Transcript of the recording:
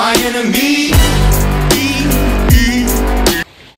my enemy.